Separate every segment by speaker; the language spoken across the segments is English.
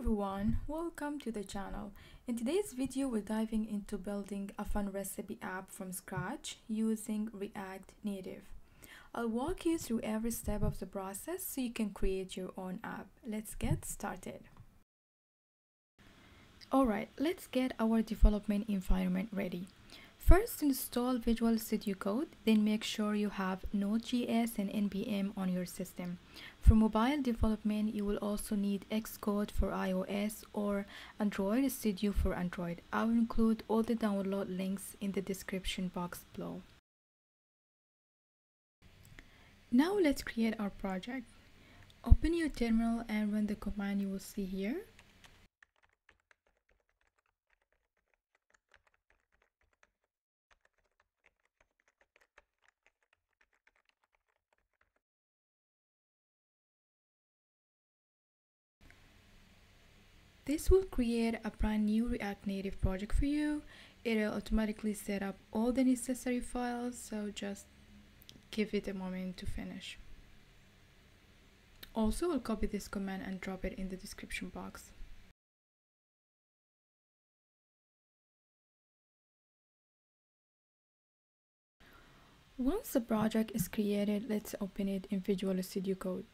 Speaker 1: everyone, welcome to the channel. In today's video we're diving into building a fun recipe app from scratch using React Native. I'll walk you through every step of the process so you can create your own app. Let's get started. Alright, let's get our development environment ready. First install Visual Studio Code, then make sure you have Node.js and NPM on your system. For mobile development, you will also need Xcode for iOS or Android Studio for Android. I will include all the download links in the description box below. Now let's create our project. Open your terminal and run the command you will see here. This will create a brand new React Native project for you. It'll automatically set up all the necessary files, so just give it a moment to finish. Also, I'll copy this command and drop it in the description box. Once the project is created, let's open it in Visual Studio Code.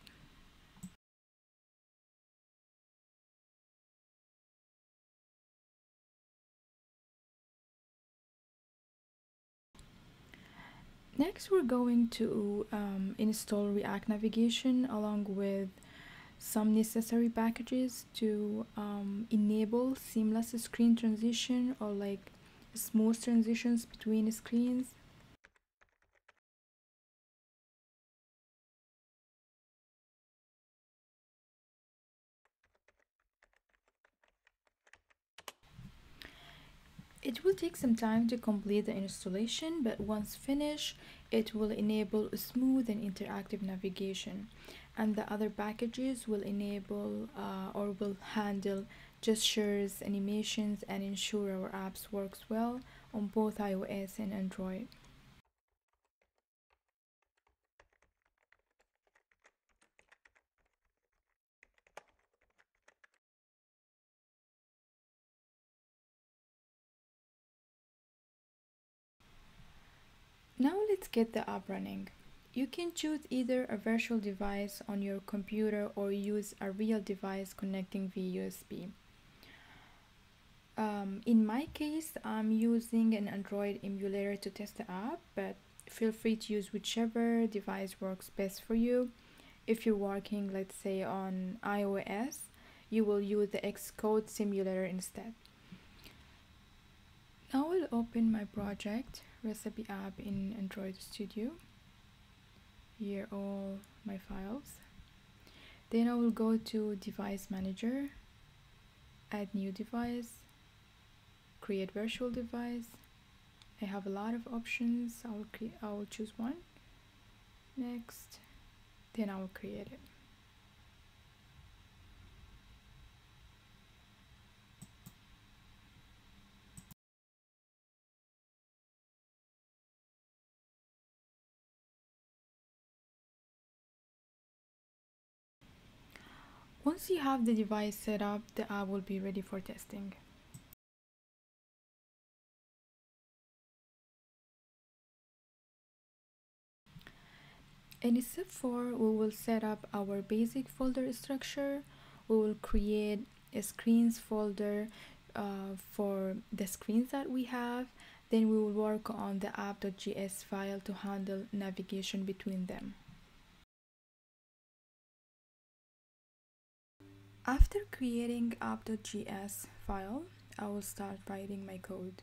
Speaker 1: Next, we're going to um, install React Navigation along with some necessary packages to um, enable seamless screen transition or like smooth transitions between screens. It will take some time to complete the installation, but once finished, it will enable smooth and interactive navigation. And the other packages will enable uh, or will handle gestures, animations, and ensure our apps works well on both iOS and Android. Now let's get the app running. You can choose either a virtual device on your computer or use a real device connecting via USB. Um, in my case, I'm using an Android emulator to test the app, but feel free to use whichever device works best for you. If you're working, let's say, on iOS, you will use the Xcode simulator instead. Now I'll open my project recipe app in Android Studio. Here all my files. Then I will go to device manager, add new device, create virtual device. I have a lot of options. I will create I will choose one. Next, then I will create it. Once you have the device set up, the app will be ready for testing. In step 4, we will set up our basic folder structure. We will create a screens folder uh, for the screens that we have. Then we will work on the app.js file to handle navigation between them. After creating app.js file, I will start writing my code.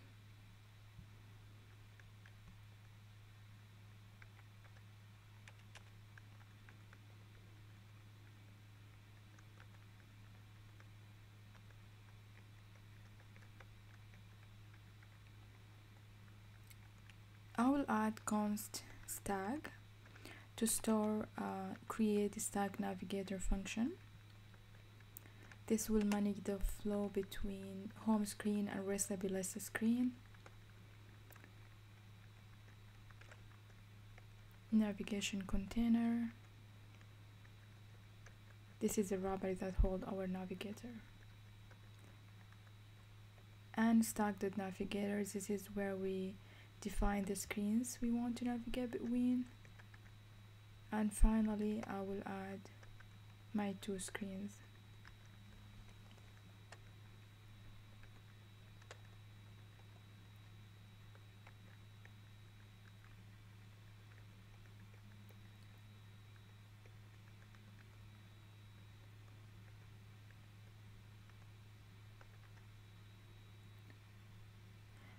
Speaker 1: I will add const Stack to store uh, create stack navigator function this will manage the flow between home screen and recipe list screen. Navigation container. This is the rubber that hold our navigator. and stack.navigator this is where we define the screens we want to navigate between and finally I will add my two screens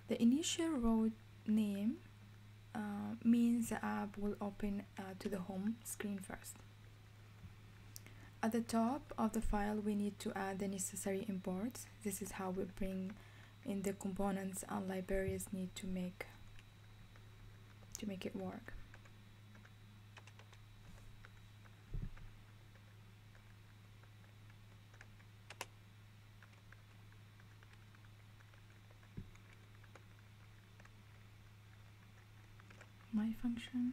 Speaker 1: The initial route name uh, means the app will open uh, to the home screen first. At the top of the file we need to add the necessary imports. This is how we bring in the components and libraries need to make to make it work. My function.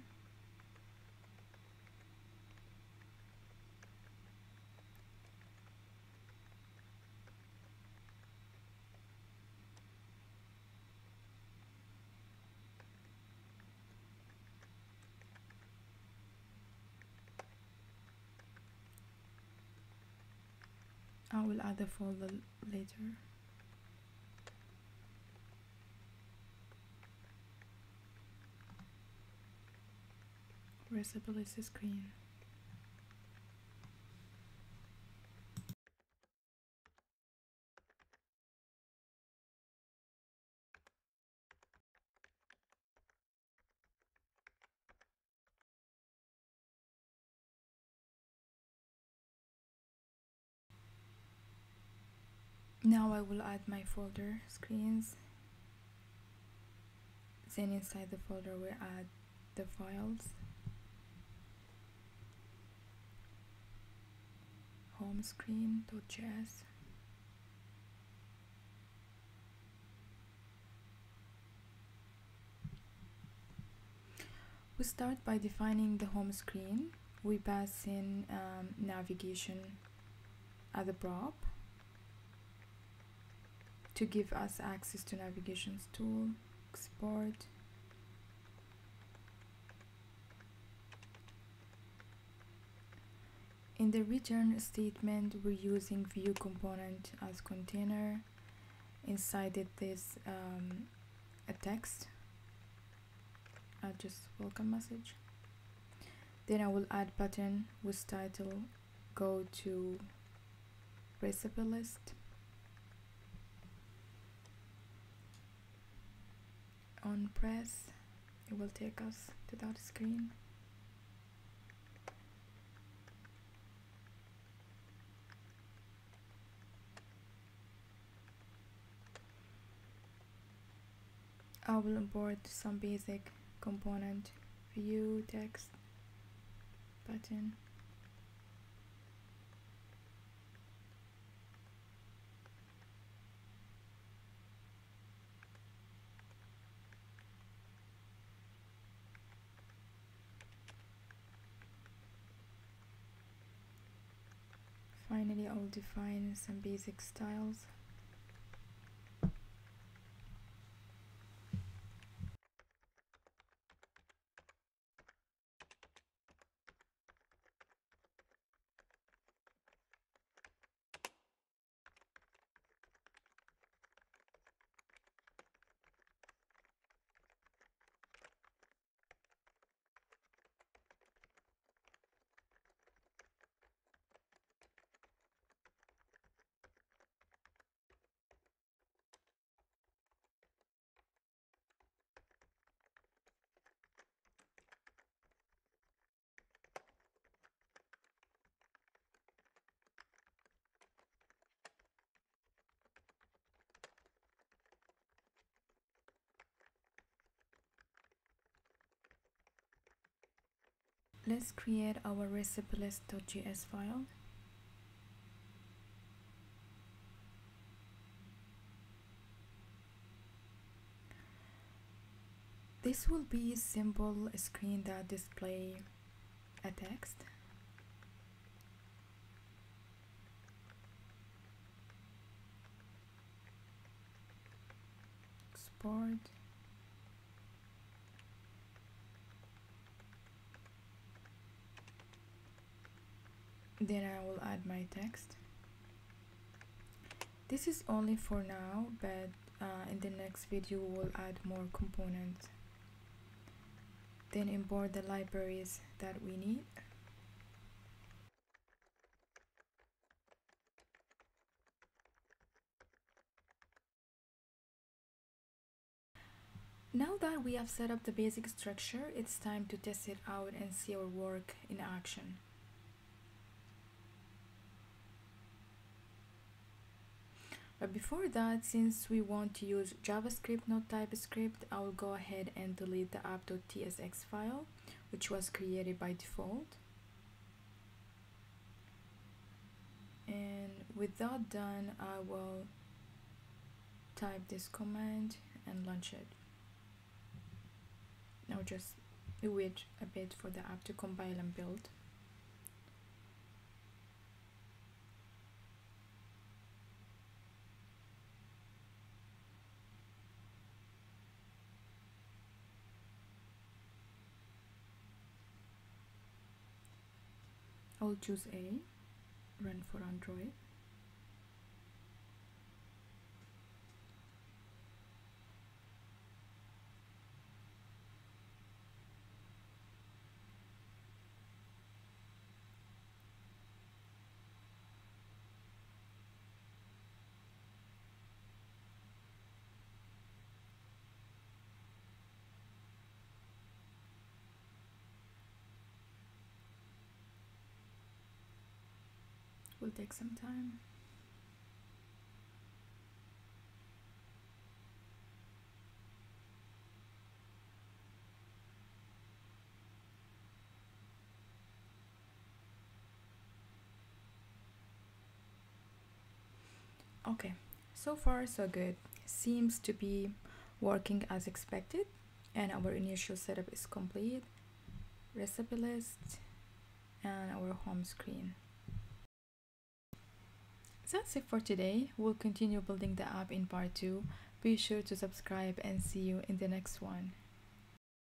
Speaker 1: I will add the folder later Screen. Now I will add my folder screens. Then inside the folder we add the files. Home screen to screen.js we start by defining the home screen. We pass in um, navigation as a prop to give us access to navigations tool export In the return statement, we're using view component as container. Inside it is um, a text, uh, just welcome message. Then I will add button with title, go to recipe list. On press, it will take us to that screen. I will import some basic component view text button Finally, I'll define some basic styles. Let's create our recipe list.js file. This will be a simple screen that display a text. Export then I will add my text. This is only for now but uh, in the next video we'll add more components. Then import the libraries that we need. Now that we have set up the basic structure, it's time to test it out and see our work in action. But before that, since we want to use JavaScript, not TypeScript, I will go ahead and delete the app.tsx file, which was created by default. And with that done, I will type this command and launch it. Now just wait a bit for the app to compile and build. I'll choose A, run for Android. Will take some time. Okay, so far so good. Seems to be working as expected and our initial setup is complete. Recipe list and our home screen. That's it for today. We'll continue building the app in part 2. Be sure to subscribe and see you in the next one.